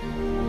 Bye.